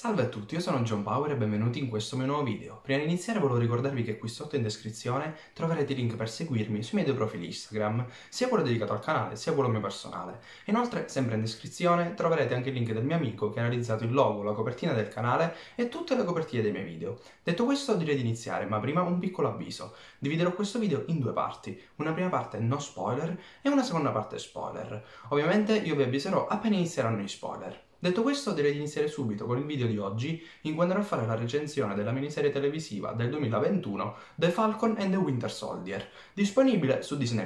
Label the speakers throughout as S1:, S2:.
S1: Salve a tutti, io sono John Power e benvenuti in questo mio nuovo video. Prima di iniziare volevo ricordarvi che qui sotto in descrizione troverete i link per seguirmi sui miei due profili Instagram, sia quello dedicato al canale sia quello mio personale. Inoltre, sempre in descrizione, troverete anche il link del mio amico che ha realizzato il logo, la copertina del canale e tutte le copertine dei miei video. Detto questo direi di iniziare, ma prima un piccolo avviso. Dividerò questo video in due parti, una prima parte no spoiler e una seconda parte spoiler. Ovviamente io vi avviserò appena inizieranno gli spoiler. Detto questo, direi di iniziare subito con il video di oggi, in cui andrò a fare la recensione della miniserie televisiva del 2021 The Falcon and the Winter Soldier, disponibile su Disney+.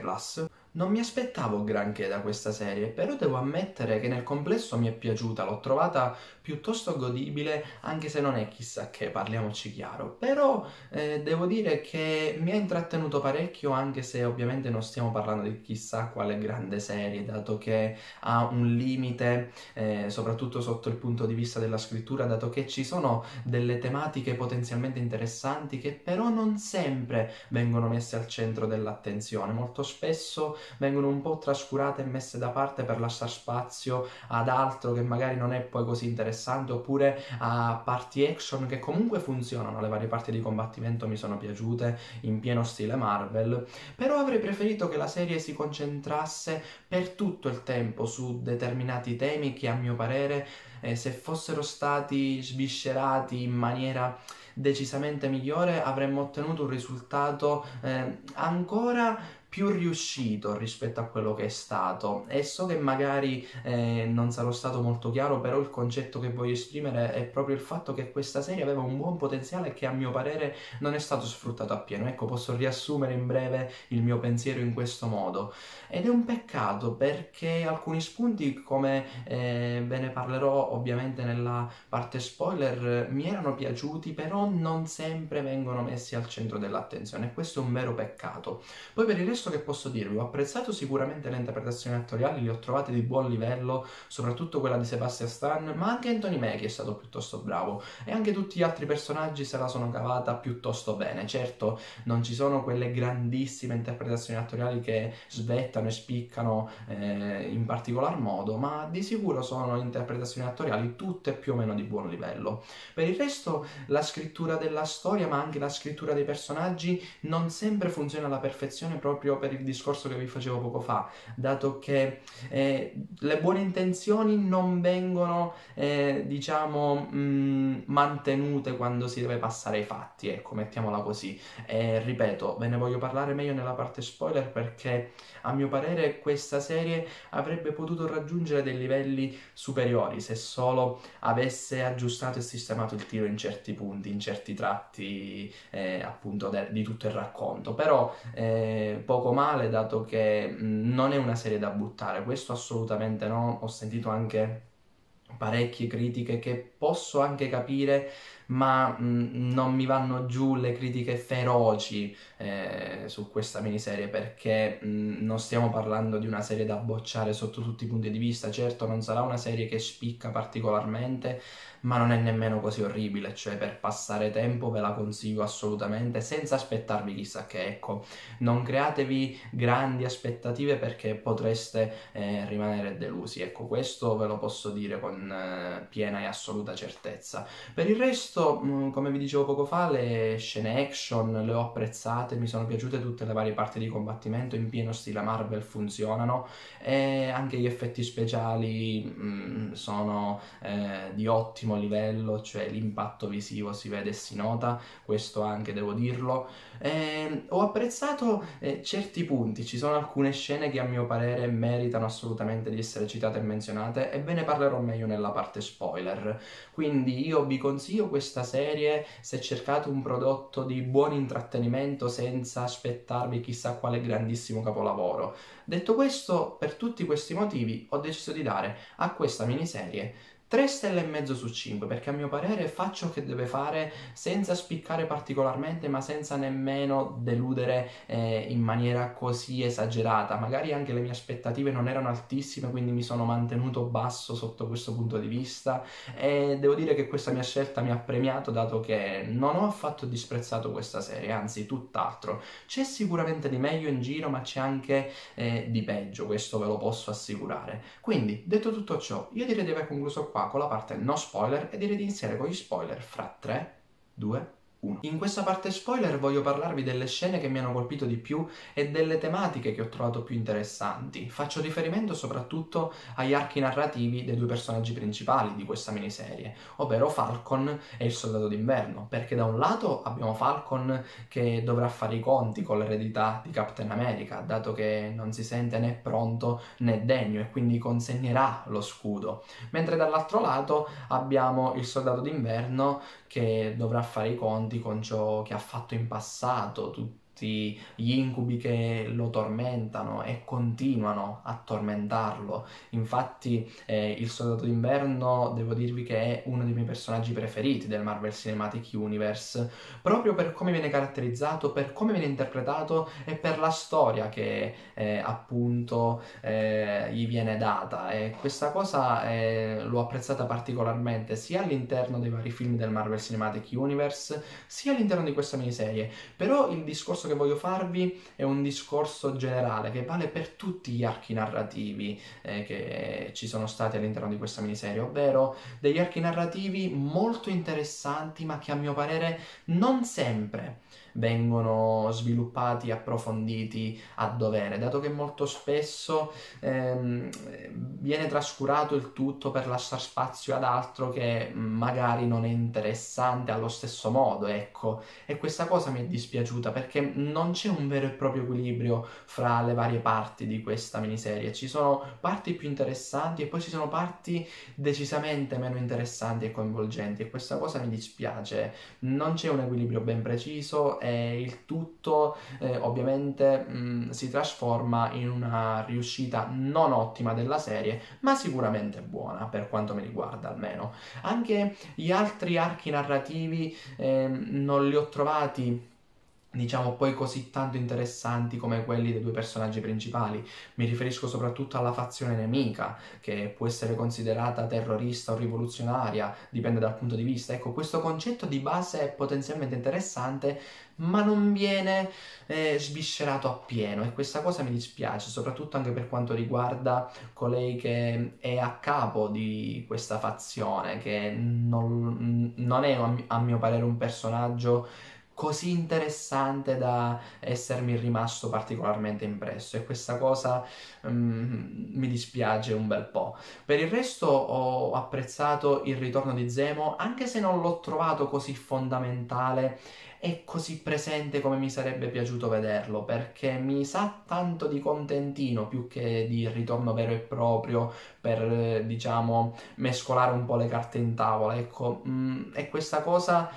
S1: Non mi aspettavo granché da questa serie, però devo ammettere che nel complesso mi è piaciuta, l'ho trovata piuttosto godibile, anche se non è chissà che, parliamoci chiaro. Però eh, devo dire che mi ha intrattenuto parecchio, anche se ovviamente non stiamo parlando di chissà quale grande serie, dato che ha un limite, eh, soprattutto sotto il punto di vista della scrittura, dato che ci sono delle tematiche potenzialmente interessanti che però non sempre vengono messe al centro dell'attenzione. Molto spesso vengono un po' trascurate e messe da parte per lasciare spazio ad altro che magari non è poi così interessante oppure a parti action che comunque funzionano, le varie parti di combattimento mi sono piaciute in pieno stile Marvel, però avrei preferito che la serie si concentrasse per tutto il tempo su determinati temi che a mio parere eh, se fossero stati sviscerati in maniera decisamente migliore avremmo ottenuto un risultato eh, ancora più riuscito rispetto a quello che è stato. E so che magari eh, non sarò stato molto chiaro però il concetto che voglio esprimere è proprio il fatto che questa serie aveva un buon potenziale che a mio parere non è stato sfruttato appieno. Ecco posso riassumere in breve il mio pensiero in questo modo. Ed è un peccato perché alcuni spunti come eh, ve ne parlerò ovviamente nella parte spoiler mi erano piaciuti però non sempre vengono messi al centro dell'attenzione e questo è un vero peccato. Poi per il resto che posso dirvi? Ho apprezzato sicuramente le interpretazioni attoriali le ho trovate di buon livello soprattutto quella di Sebastian Stan ma anche Anthony Mackie è stato piuttosto bravo e anche tutti gli altri personaggi se la sono cavata piuttosto bene. Certo non ci sono quelle grandissime interpretazioni attoriali che svettano e spiccano eh, in particolar modo ma di sicuro sono interpretazioni attoriali tutte più o meno di buon livello per il resto la scrittura della storia ma anche la scrittura dei personaggi non sempre funziona alla perfezione proprio per il discorso che vi facevo poco fa, dato che eh, le buone intenzioni non vengono, eh, diciamo, mh, mm, mantenute quando si deve passare ai fatti, ecco, mettiamola così. E ripeto, ve ne voglio parlare meglio nella parte spoiler perché a mio parere questa serie avrebbe potuto raggiungere dei livelli superiori se solo avesse aggiustato e sistemato il tiro in certi punti, in certi tratti eh, appunto de- di tutto il racconto. Però eh, poco male dato che non è una serie da buttare, questo assolutamente no, ho sentito anche parecchie critiche che posso anche capire ma mh, non mi vanno giù le critiche feroci eh, su questa miniserie perché mh, non stiamo parlando di una serie da bocciare sotto tutti i punti di vista, certo non sarà una serie che spicca particolarmente, ma non è nemmeno così orribile, cioè per passare tempo ve la consiglio assolutamente senza aspettarvi chissà che, ecco, non createvi grandi aspettative perché potreste eh, rimanere delusi, ecco questo ve lo posso dire con eh, piena e assoluta certezza. Per il resto, mh, mm, come vi dicevo poco fa, le scene action le ho apprezzate, mi sono piaciute tutte le varie parti di combattimento in pieno stile Marvel funzionano e anche gli effetti speciali mm, sono eh, di ottimo livello, cioè l'impatto visivo si vede e si nota, questo anche devo dirlo. Eh, ho apprezzato eh, certi punti, ci sono alcune scene che a mio parere meritano assolutamente di essere citate e menzionate e ve ne parlerò meglio nella parte spoiler. Quindi io vi consiglio questa serie se cercate un prodotto di buon intrattenimento senza aspettarvi chissà quale grandissimo capolavoro. Detto questo, per tutti questi motivi ho deciso di dare a questa miniserie 3 stelle e mezzo su 5 perché a mio parere fa ciò che deve fare senza spiccare particolarmente ma senza nemmeno deludere eh, in maniera così esagerata. Magari anche le mie aspettative non erano altissime quindi mi sono mantenuto basso sotto questo punto di vista. E devo dire che questa mia scelta mi ha premiato dato che non ho affatto disprezzato questa serie anzi tutt'altro. C'è sicuramente di meglio in giro ma c'è anche eh, di peggio questo ve lo posso assicurare. Quindi detto tutto ciò io direi di aver concluso qua qua con la parte no spoiler e direi di iniziare con gli spoiler fra 3, 2, 1. In questa parte spoiler voglio parlarvi delle scene che mi hanno colpito di più e delle tematiche che ho trovato più interessanti. Faccio riferimento soprattutto agli archi narrativi dei due personaggi principali di questa miniserie, ovvero Falcon e il Soldato d'Inverno, perché da un lato abbiamo Falcon che dovrà fare i conti con l'eredità di Captain America, dato che non si sente né pronto né degno e quindi consegnerà lo scudo, mentre dall'altro lato abbiamo il Soldato d'Inverno che dovrà fare i conti con ciò che ha fatto in passato, tutti gli incubi che lo tormentano e continuano a tormentarlo. Infatti, eh, il Soldato d'Inverno, devo dirvi che è uno dei miei personaggi preferiti del Marvel Cinematic Universe, proprio per come viene caratterizzato, per come viene interpretato e per la storia che eh, appunto eh, gli viene data. E questa cosa eh, l'ho apprezzata particolarmente sia all'interno dei vari film del Marvel Cinematic Universe, sia all'interno di questa miniserie. Però il discorso che che voglio farvi è un discorso generale che vale per tutti gli archi narrativi eh, che ci sono stati all'interno di questa miniserie, ovvero degli archi narrativi molto interessanti ma che a mio parere non sempre vengono sviluppati approfonditi a dovere, dato che molto spesso ehm, viene trascurato il tutto per lasciare spazio ad altro che magari non è interessante allo stesso modo, ecco. E questa cosa mi è dispiaciuta perché non c'è un vero e proprio equilibrio fra le varie parti di questa miniserie. Ci sono parti più interessanti e poi ci sono parti decisamente meno interessanti e coinvolgenti e questa cosa mi dispiace. Non c'è un equilibrio ben preciso e il tutto eh, ovviamente mh, mm, si trasforma in una riuscita non ottima della serie, ma sicuramente buona per quanto mi riguarda almeno. Anche gli altri archi narrativi eh, non li ho trovati diciamo poi così tanto interessanti come quelli dei due personaggi principali. Mi riferisco soprattutto alla fazione nemica, che può essere considerata terrorista o rivoluzionaria, dipende dal punto di vista. Ecco, questo concetto di base è potenzialmente interessante, ma non viene eh, sviscerato appieno e questa cosa mi dispiace, soprattutto anche per quanto riguarda colei che è a capo di questa fazione, che non, non è a mio parere un personaggio così interessante da essermi rimasto particolarmente impresso e questa cosa um, mi dispiace un bel po'. Per il resto ho apprezzato il ritorno di Zemo, anche se non l'ho trovato così fondamentale e così presente come mi sarebbe piaciuto vederlo, perché mi sa tanto di contentino più che di ritorno vero e proprio per, diciamo, mescolare un po' le carte in tavola, ecco, mm, e questa cosa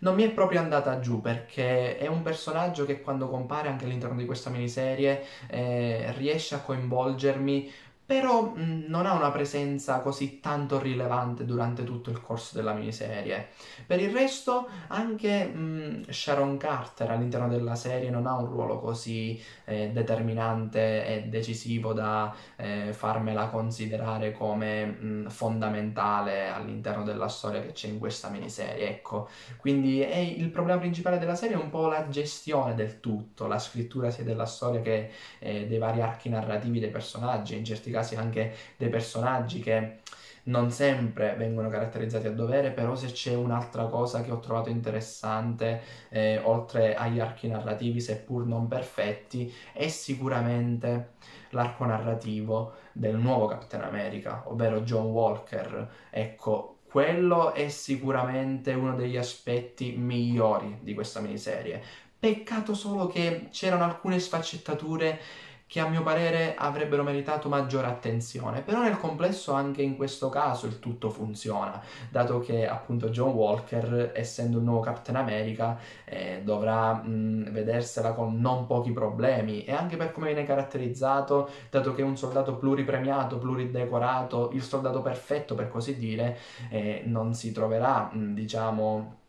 S1: non mi è proprio andata giù perché è un personaggio che quando compare anche all'interno di questa miniserie eh, riesce a coinvolgermi però mh, non ha una presenza così tanto rilevante durante tutto il corso della miniserie. Per il resto, anche mh, Sharon Carter all'interno della serie non ha un ruolo così eh, determinante e decisivo da eh, farmela considerare come mh, fondamentale all'interno della storia che c'è in questa miniserie. Ecco, quindi è, il problema principale della serie è un po' la gestione del tutto, la scrittura sia della storia che eh, dei vari archi narrativi dei personaggi. In certi casi anche dei personaggi che non sempre vengono caratterizzati a dovere, però se c'è un'altra cosa che ho trovato interessante, eh, oltre agli archi narrativi, seppur non perfetti, è sicuramente l'arco narrativo del nuovo Captain America, ovvero John Walker. Ecco, quello è sicuramente uno degli aspetti migliori di questa miniserie. Peccato solo che c'erano alcune sfaccettature che a mio parere avrebbero meritato maggiore attenzione, però nel complesso anche in questo caso il tutto funziona, dato che appunto John Walker, essendo il nuovo Captain America, eh, dovrà mh, vedersela con non pochi problemi. E anche per come viene caratterizzato, dato che è un soldato pluripremiato, pluridecorato, il soldato perfetto per così dire, eh, non si troverà, mh, diciamo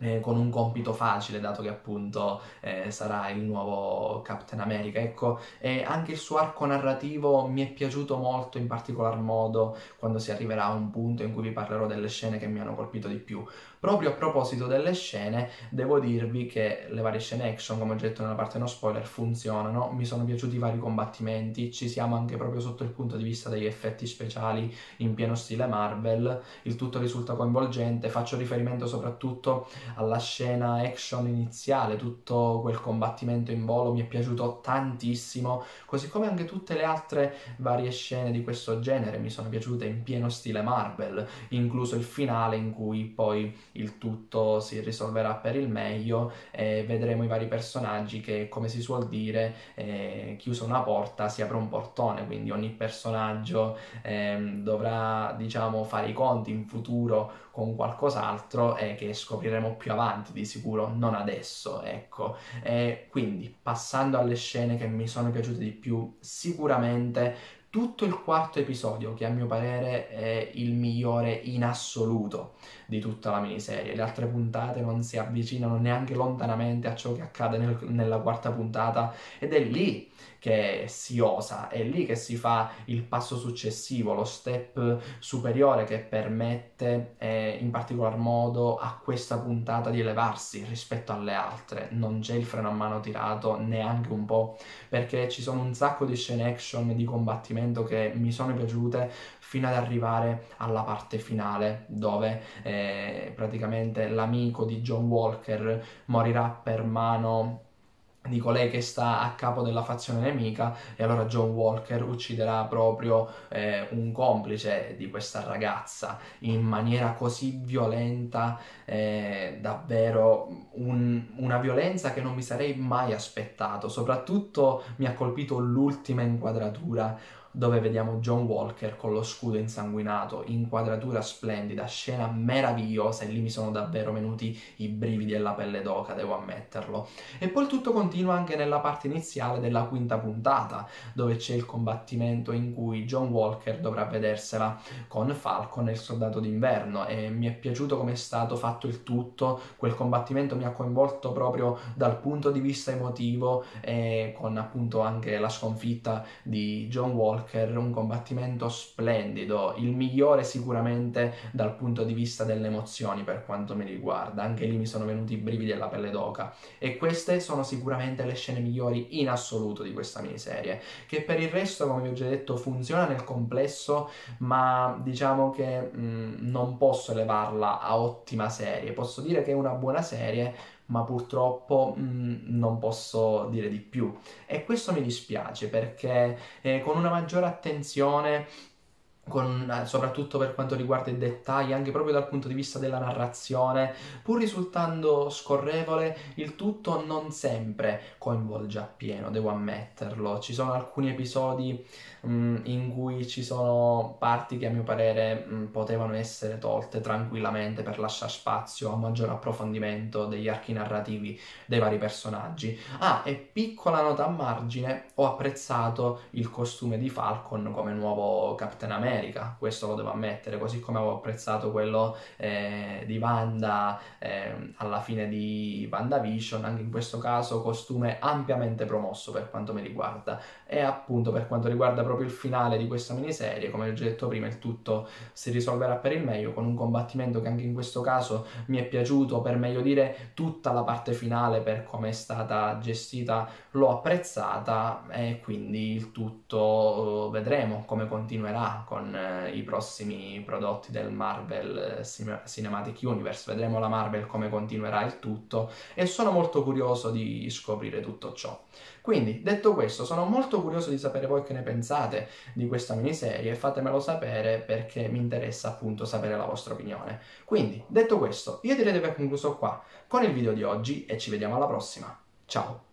S1: eh, con un compito facile, dato che appunto eh, sarà il nuovo Captain America. Ecco, e anche il suo arco narrativo mi è piaciuto molto, in particolar modo quando si arriverà a un punto in cui vi parlerò delle scene che mi hanno colpito di più. Proprio a proposito delle scene, devo dirvi che le varie scene action, come ho detto nella parte no spoiler, funzionano, mi sono piaciuti i vari combattimenti, ci siamo anche proprio sotto il punto di vista degli effetti speciali in pieno stile Marvel, il tutto risulta coinvolgente, faccio riferimento soprattutto alla scena action iniziale, tutto quel combattimento in volo mi è piaciuto tantissimo, così come anche tutte le altre varie scene di questo genere mi sono piaciute in pieno stile Marvel, incluso il finale in cui poi il tutto si risolverà per il meglio e vedremo i vari personaggi che, come si suol dire, eh, chiusa una porta si apre un portone, quindi ogni personaggio eh, dovrà, diciamo, fare i conti in futuro con qualcos'altro e che scopriremo più avanti di sicuro, non adesso, ecco. E quindi, passando alle scene che mi sono piaciute di più, sicuramente tutto il quarto episodio, che a mio parere è il migliore in assoluto di tutta la miniserie. Le altre puntate non si avvicinano neanche lontanamente a ciò che accade nel, nella quarta puntata ed è lì che si osa, è lì che si fa il passo successivo, lo step superiore che permette eh, in particolar modo a questa puntata di elevarsi rispetto alle altre. Non c'è il freno a mano tirato neanche un po' perché ci sono un sacco di scene action di combattimento che mi sono piaciute fino ad arrivare alla parte finale dove eh, praticamente l'amico di John Walker morirà per mano di colei che sta a capo della fazione nemica e allora John Walker ucciderà proprio eh, un complice di questa ragazza in maniera così violenta, eh, davvero un, una violenza che non mi sarei mai aspettato, soprattutto mi ha colpito l'ultima inquadratura dove vediamo John Walker con lo scudo insanguinato, inquadratura splendida, scena meravigliosa e lì mi sono davvero venuti i brividi e la pelle d'oca, devo ammetterlo. E poi tutto continua anche nella parte iniziale della quinta puntata, dove c'è il combattimento in cui John Walker dovrà vedersela con Falcon e il soldato d'inverno e mi è piaciuto come è stato fatto il tutto, quel combattimento mi ha coinvolto proprio dal punto di vista emotivo e con appunto anche la sconfitta di John Walker Walker, un combattimento splendido, il migliore sicuramente dal punto di vista delle emozioni per quanto mi riguarda, anche lì mi sono venuti i brividi alla pelle d'oca. E queste sono sicuramente le scene migliori in assoluto di questa miniserie, che per il resto come vi ho già detto funziona nel complesso, ma diciamo che mh, mm, non posso elevarla a ottima serie, posso dire che è una buona serie, ma purtroppo mh, mm, non posso dire di più. E questo mi dispiace perché eh, con una maggiore attenzione con, eh, soprattutto per quanto riguarda i dettagli, anche proprio dal punto di vista della narrazione, pur risultando scorrevole, il tutto non sempre coinvolge appieno, devo ammetterlo. Ci sono alcuni episodi mh, mm, in cui ci sono parti che a mio parere mh, mm, potevano essere tolte tranquillamente per lasciare spazio a un maggior approfondimento degli archi narrativi dei vari personaggi. Ah, e piccola nota a margine, ho apprezzato il costume di Falcon come nuovo Captain America America, questo lo devo ammettere, così come avevo apprezzato quello eh, di Wanda eh, alla fine di WandaVision, anche in questo caso costume ampiamente promosso per quanto mi riguarda. E appunto per quanto riguarda proprio il finale di questa miniserie, come ho già detto prima, il tutto si risolverà per il meglio con un combattimento che anche in questo caso mi è piaciuto, per meglio dire tutta la parte finale per come è stata gestita l'ho apprezzata e quindi il tutto eh, vedremo come continuerà con eh, i prossimi prodotti del Marvel eh, Cinematic Universe. Vedremo la Marvel come continuerà il tutto e sono molto curioso di scoprire tutto ciò. Quindi, detto questo, sono molto curioso di sapere voi che ne pensate di questa miniserie e fatemelo sapere perché mi interessa appunto sapere la vostra opinione. Quindi, detto questo, io direi di aver concluso qua con il video di oggi e ci vediamo alla prossima. Ciao!